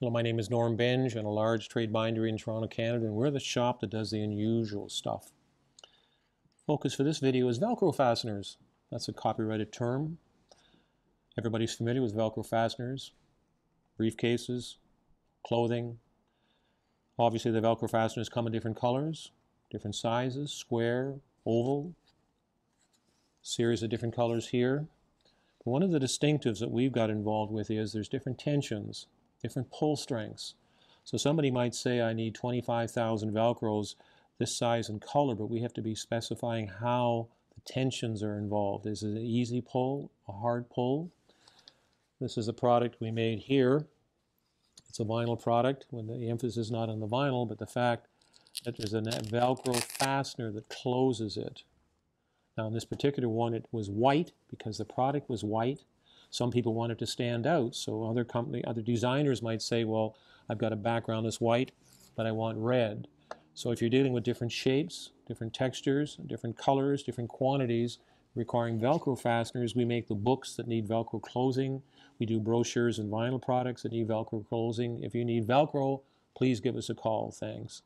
Hello, my name is Norm Benge and a large trade bindery in Toronto, Canada, and we're the shop that does the unusual stuff. Focus for this video is Velcro fasteners. That's a copyrighted term. Everybody's familiar with Velcro fasteners, briefcases, clothing. Obviously the Velcro fasteners come in different colors, different sizes, square, oval, series of different colors here. One of the distinctives that we've got involved with is there's different tensions different pull strengths. So somebody might say, I need 25,000 Velcros this size and color, but we have to be specifying how the tensions are involved. Is it an easy pull, a hard pull? This is a product we made here. It's a vinyl product, when the emphasis is not on the vinyl, but the fact that there's a Velcro fastener that closes it. Now in this particular one, it was white because the product was white. Some people want it to stand out. So other company, other designers might say, well, I've got a background that's white, but I want red. So if you're dealing with different shapes, different textures, different colors, different quantities, requiring Velcro fasteners, we make the books that need Velcro closing. We do brochures and vinyl products that need Velcro closing. If you need Velcro, please give us a call. Thanks.